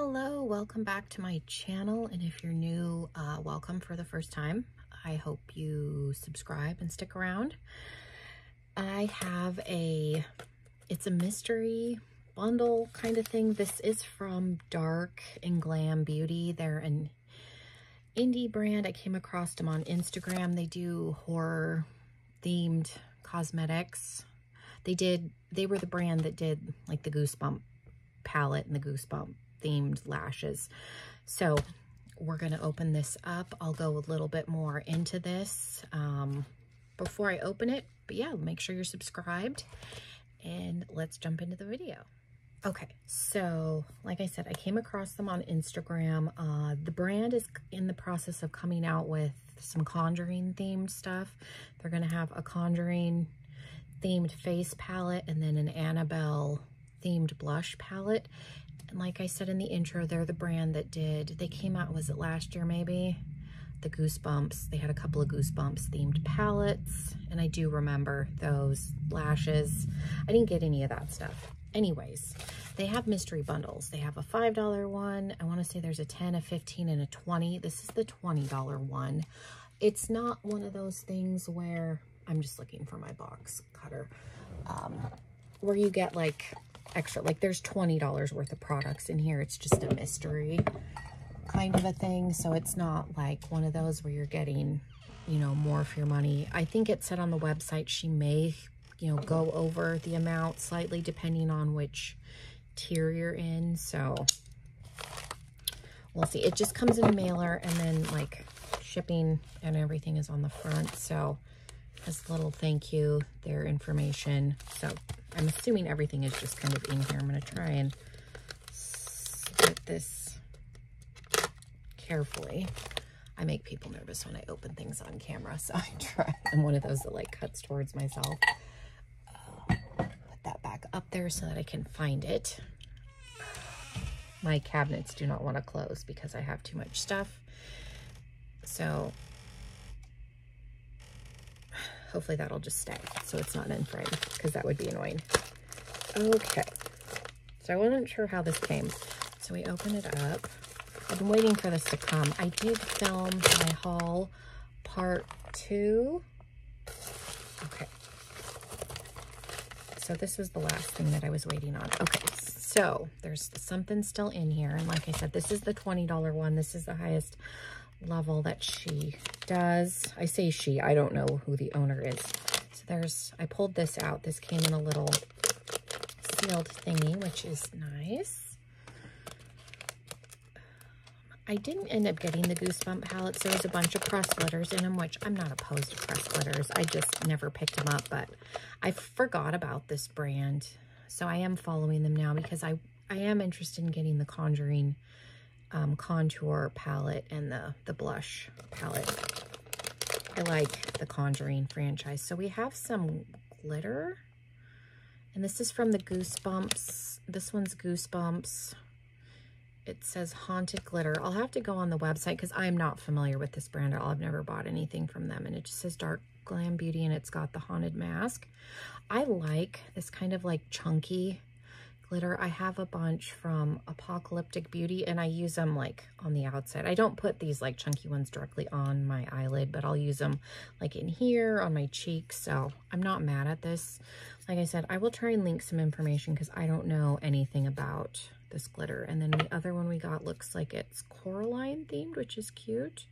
Hello, welcome back to my channel. And if you're new, uh, welcome for the first time. I hope you subscribe and stick around. I have a, it's a mystery bundle kind of thing. This is from Dark and Glam Beauty. They're an indie brand. I came across them on Instagram. They do horror themed cosmetics. They did, they were the brand that did like the Goosebump palette and the Goosebump themed lashes. So we're going to open this up. I'll go a little bit more into this um, before I open it. But yeah, make sure you're subscribed and let's jump into the video. Okay, so like I said, I came across them on Instagram. Uh, the brand is in the process of coming out with some Conjuring themed stuff. They're going to have a Conjuring themed face palette and then an Annabelle themed blush palette. And like I said in the intro, they're the brand that did, they came out, was it last year maybe? The Goosebumps. They had a couple of Goosebumps themed palettes. And I do remember those lashes. I didn't get any of that stuff. Anyways, they have mystery bundles. They have a $5 one. I want to say there's a 10, a 15, and a 20. This is the $20 one. It's not one of those things where, I'm just looking for my box cutter, um, where you get like extra, like there's $20 worth of products in here. It's just a mystery kind of a thing. So it's not like one of those where you're getting, you know, more for your money. I think it said on the website she may, you know, go over the amount slightly depending on which tier you're in. So we'll see. It just comes in a mailer and then like shipping and everything is on the front. So a little thank you, their information. So I'm assuming everything is just kind of in here. I'm going to try and get this carefully. I make people nervous when I open things on camera, so I try. I'm one of those that like cuts towards myself. Uh, put that back up there so that I can find it. My cabinets do not want to close because I have too much stuff. So hopefully that'll just stay so it's not in frame because that would be annoying. Okay, so I wasn't sure how this came. So we open it up. I've been waiting for this to come. I did film my haul part two. Okay. So this was the last thing that I was waiting on. Okay, so there's something still in here. And like I said, this is the $20 one. This is the highest level that she does. I say she, I don't know who the owner is. So there's, I pulled this out. This came in a little sealed thingy, which is nice. I didn't end up getting the Goosebump palettes. There was a bunch of pressed glitters in them, which I'm not opposed to pressed glitters. I just never picked them up, but I forgot about this brand. So I am following them now because I, I am interested in getting the Conjuring um, contour palette and the, the blush palette. I like the Conjuring franchise. So we have some glitter. And this is from the Goosebumps. This one's Goosebumps. It says Haunted Glitter. I'll have to go on the website because I'm not familiar with this brand at all. I've never bought anything from them. And it just says Dark Glam Beauty and it's got the Haunted Mask. I like this kind of like chunky glitter. I have a bunch from Apocalyptic Beauty and I use them like on the outside. I don't put these like chunky ones directly on my eyelid, but I'll use them like in here on my cheeks. So I'm not mad at this. Like I said, I will try and link some information because I don't know anything about this glitter. And then the other one we got looks like it's Coraline themed, which is cute.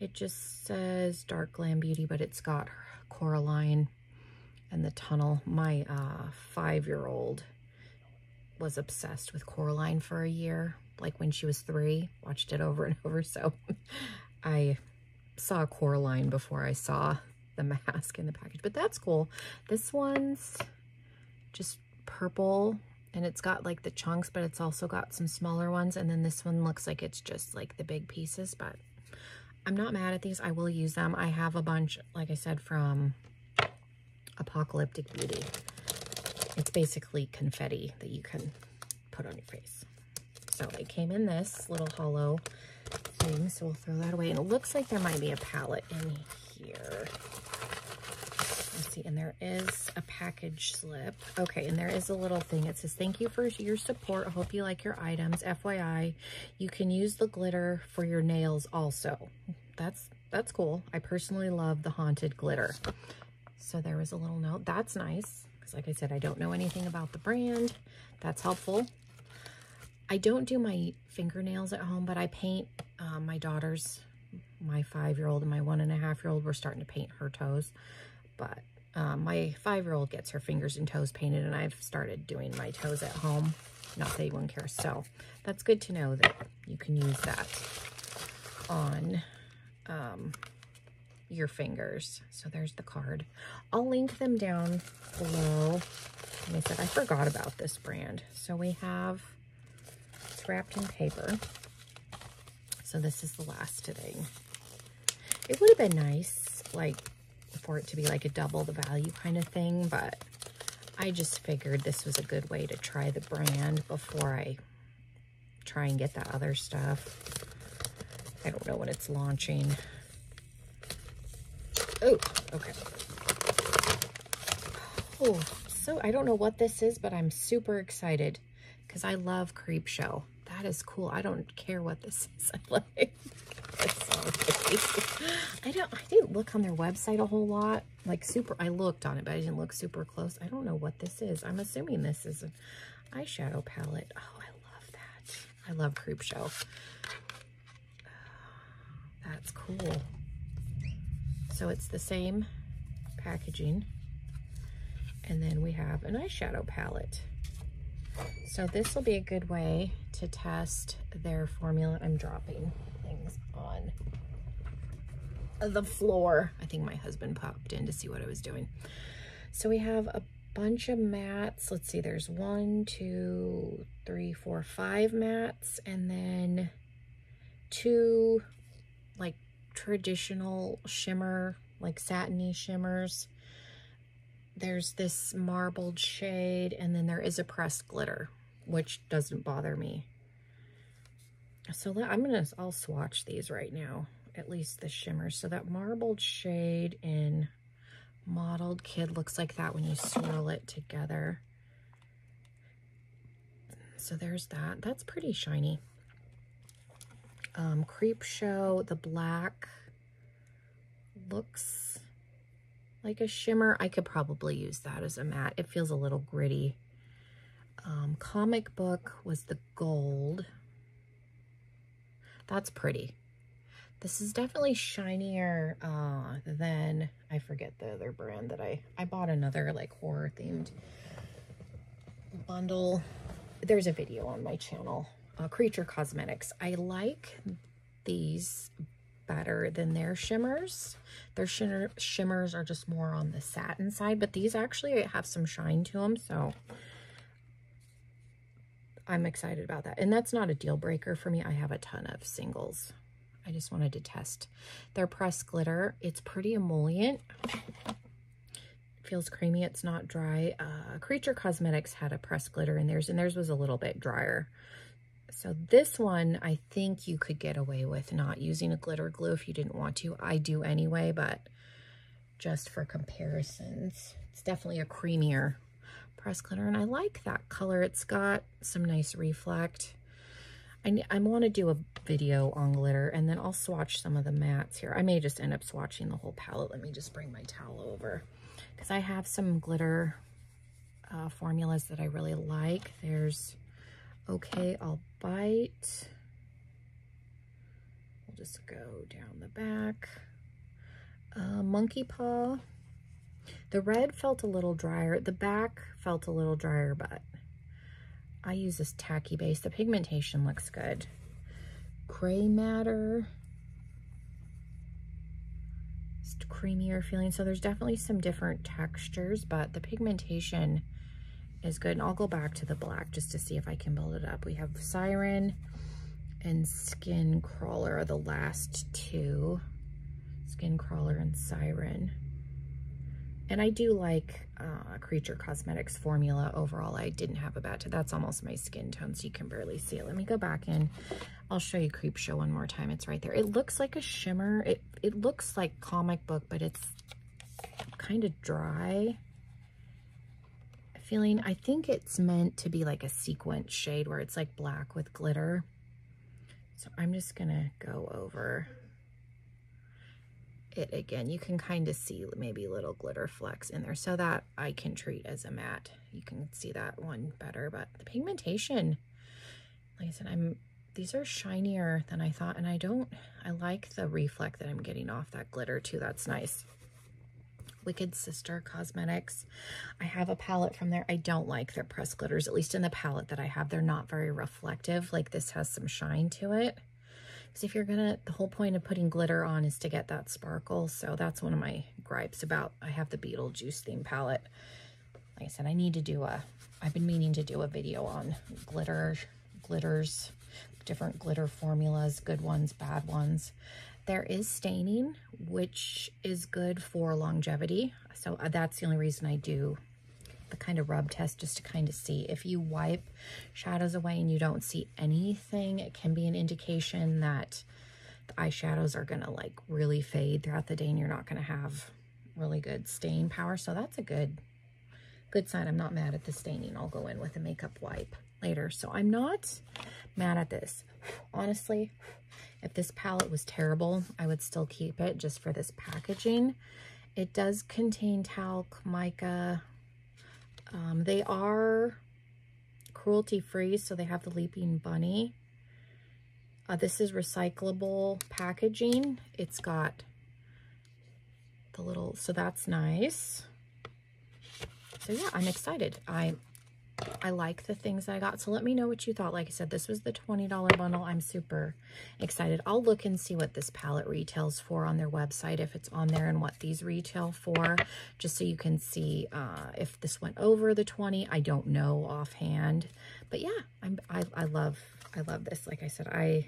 It just says Dark Glam Beauty, but it's got Coraline and the tunnel. My uh, five-year-old was obsessed with Coraline for a year, like when she was three, watched it over and over. So I saw Coraline before I saw the mask in the package, but that's cool. This one's just purple and it's got like the chunks, but it's also got some smaller ones. And then this one looks like it's just like the big pieces, but I'm not mad at these. I will use them. I have a bunch, like I said, from Apocalyptic Beauty. Basically confetti that you can put on your face. So it came in this little hollow thing, so we'll throw that away. And it looks like there might be a palette in here. Let's see, and there is a package slip. Okay, and there is a little thing. It says, thank you for your support. I hope you like your items. FYI, you can use the glitter for your nails also. That's that's cool. I personally love the haunted glitter. So there was a little note. That's nice. Because like I said, I don't know anything about the brand. That's helpful. I don't do my fingernails at home, but I paint um, my daughter's, my five-year-old and my one and a half-year-old. We're starting to paint her toes. But um, my five-year-old gets her fingers and toes painted, and I've started doing my toes at home. Not that anyone cares. So that's good to know that you can use that on um, your fingers. So there's the card. I'll link them down below. I said, I forgot about this brand. So we have, it's wrapped in paper. So this is the last thing. It would have been nice, like, for it to be like a double the value kind of thing, but I just figured this was a good way to try the brand before I try and get that other stuff. I don't know when it's launching. Oh, okay. Oh, so I don't know what this is, but I'm super excited because I love Creep Show. That is cool. I don't care what this is. I like I don't I didn't look on their website a whole lot. Like super I looked on it, but I didn't look super close. I don't know what this is. I'm assuming this is an eyeshadow palette. Oh, I love that. I love Creep Show. That's cool. So it's the same packaging. And then we have an eyeshadow palette. So this will be a good way to test their formula. I'm dropping things on the floor. I think my husband popped in to see what I was doing. So we have a bunch of mats. Let's see, there's one, two, three, four, five mats, and then two like traditional shimmer, like satiny shimmers. There's this marbled shade, and then there is a pressed glitter, which doesn't bother me. So I'm gonna, I'll swatch these right now, at least the shimmers. So that marbled shade in Mottled Kid looks like that when you swirl it together. So there's that. That's pretty shiny um, Creep Show. The black looks like a shimmer. I could probably use that as a matte. It feels a little gritty. Um, comic book was the gold. That's pretty. This is definitely shinier uh, than, I forget the other brand that I, I bought another like horror themed bundle. There's a video on my channel uh, Creature Cosmetics. I like these better than their shimmers. Their shimmer, shimmers are just more on the satin side, but these actually have some shine to them, so I'm excited about that. And that's not a deal breaker for me. I have a ton of singles. I just wanted to test their pressed glitter. It's pretty emollient. Feels creamy. It's not dry. Uh, Creature Cosmetics had a pressed glitter in theirs, and theirs was a little bit drier. So this one, I think you could get away with not using a glitter glue if you didn't want to. I do anyway, but just for comparisons, it's definitely a creamier press glitter. And I like that color. It's got some nice reflect. I, I want to do a video on glitter and then I'll swatch some of the mattes here. I may just end up swatching the whole palette. Let me just bring my towel over because I have some glitter uh, formulas that I really like. There's Okay, I'll bite. We'll just go down the back. Uh, monkey paw. The red felt a little drier. The back felt a little drier, but I use this tacky base. The pigmentation looks good. Gray matter. Just creamier feeling. So there's definitely some different textures, but the pigmentation is good. And I'll go back to the black just to see if I can build it up. We have Siren and Skin Crawler are the last two. Skin Crawler and Siren. And I do like uh, Creature Cosmetics formula overall. I didn't have a bad. That's almost my skin tone, so you can barely see it. Let me go back in. I'll show you Creep Show one more time. It's right there. It looks like a shimmer. It, it looks like comic book, but it's kind of dry feeling. I think it's meant to be like a sequence shade where it's like black with glitter. So I'm just gonna go over it again. You can kind of see maybe little glitter flecks in there. So that I can treat as a matte. You can see that one better, but the pigmentation, like I said, I'm these are shinier than I thought, and I don't, I like the reflect that I'm getting off that glitter too. That's nice. Wicked Sister Cosmetics. I have a palette from there. I don't like their pressed glitters, at least in the palette that I have. They're not very reflective. Like this has some shine to it. Because if you're gonna, the whole point of putting glitter on is to get that sparkle. So that's one of my gripes about, I have the Beetlejuice theme palette. Like I said, I need to do a, I've been meaning to do a video on glitter, glitters, different glitter formulas, good ones, bad ones. There is staining, which is good for longevity. So uh, that's the only reason I do the kind of rub test just to kind of see. If you wipe shadows away and you don't see anything, it can be an indication that the eyeshadows are to like really fade throughout the day and you're not to have really good stain power. So that's a good, good sign. I'm not mad at the staining. I'll go in with a makeup wipe later. So I'm not mad at this. Honestly, if this palette was terrible, I would still keep it just for this packaging. It does contain talc, mica. Um, they are cruelty-free, so they have the Leaping Bunny. Uh, this is recyclable packaging. It's got the little, so that's nice. So yeah, I'm excited. I I like the things I got. So let me know what you thought. Like I said, this was the $20 bundle. I'm super excited. I'll look and see what this palette retails for on their website, if it's on there and what these retail for, just so you can see uh, if this went over the 20. I don't know offhand. But yeah, I'm, I, I love I love this. Like I said, I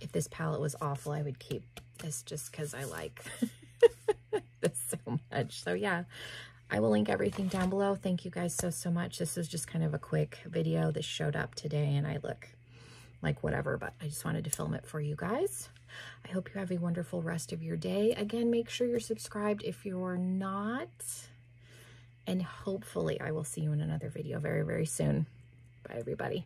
if this palette was awful, I would keep this just because I like this so much. So yeah, I will link everything down below. Thank you guys so, so much. This was just kind of a quick video. that showed up today and I look like whatever, but I just wanted to film it for you guys. I hope you have a wonderful rest of your day. Again, make sure you're subscribed if you're not. And hopefully I will see you in another video very, very soon. Bye, everybody.